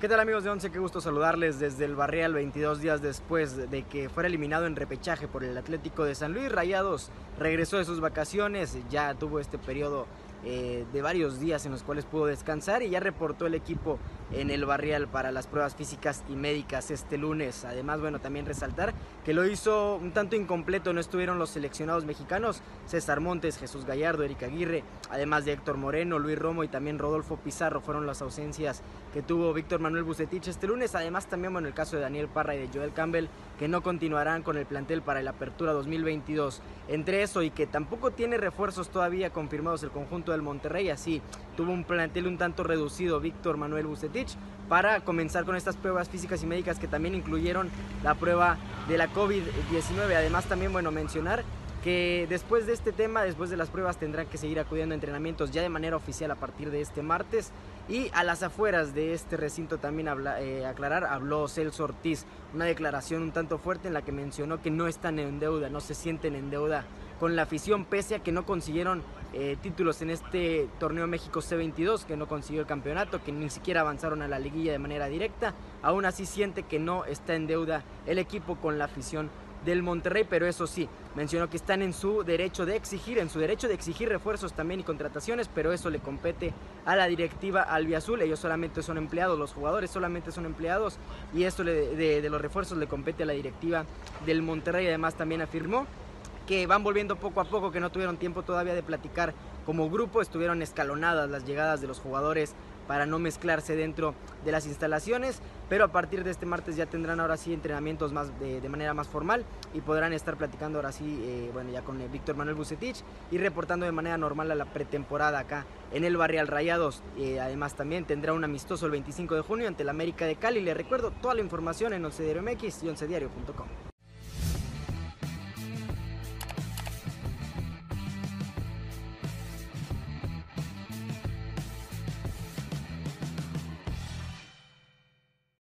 ¿Qué tal amigos de Once? Qué gusto saludarles desde el Barrial 22 días después de que fuera eliminado en repechaje por el Atlético de San Luis. Rayados regresó de sus vacaciones, ya tuvo este periodo eh, de varios días en los cuales pudo descansar y ya reportó el equipo en el barrial para las pruebas físicas y médicas este lunes. Además, bueno, también resaltar que lo hizo un tanto incompleto, no estuvieron los seleccionados mexicanos, César Montes, Jesús Gallardo, Erika Aguirre, además de Héctor Moreno, Luis Romo y también Rodolfo Pizarro fueron las ausencias que tuvo Víctor Manuel Bucetich este lunes. Además, también, bueno, el caso de Daniel Parra y de Joel Campbell, que no continuarán con el plantel para la apertura 2022. Entre eso y que tampoco tiene refuerzos todavía confirmados el conjunto del Monterrey, así tuvo un plantel un tanto reducido Víctor Manuel Bucetich para comenzar con estas pruebas físicas y médicas que también incluyeron la prueba de la COVID-19. Además también, bueno, mencionar que después de este tema, después de las pruebas, tendrán que seguir acudiendo a entrenamientos ya de manera oficial a partir de este martes. Y a las afueras de este recinto también habla, eh, aclarar, habló Celso Ortiz, una declaración un tanto fuerte en la que mencionó que no están en deuda, no se sienten en deuda con la afición, pese a que no consiguieron eh, títulos en este torneo México C22, que no consiguió el campeonato, que ni siquiera avanzaron a la liguilla de manera directa. Aún así siente que no está en deuda el equipo con la afición del Monterrey, pero eso sí, mencionó que están en su derecho de exigir, en su derecho de exigir refuerzos también y contrataciones, pero eso le compete a la directiva albiazul, ellos solamente son empleados, los jugadores solamente son empleados y esto de, de los refuerzos le compete a la directiva del Monterrey, además también afirmó que van volviendo poco a poco, que no tuvieron tiempo todavía de platicar como grupo, estuvieron escalonadas las llegadas de los jugadores para no mezclarse dentro de las instalaciones, pero a partir de este martes ya tendrán ahora sí entrenamientos más de, manera más formal y podrán estar platicando ahora sí, eh, bueno, ya con Víctor Manuel Bucetich y reportando de manera normal a la pretemporada acá en el Barrial Rayados. Eh, además también tendrá un amistoso el 25 de junio ante el América de Cali. Les recuerdo toda la información en 11 MX y 11diario.com.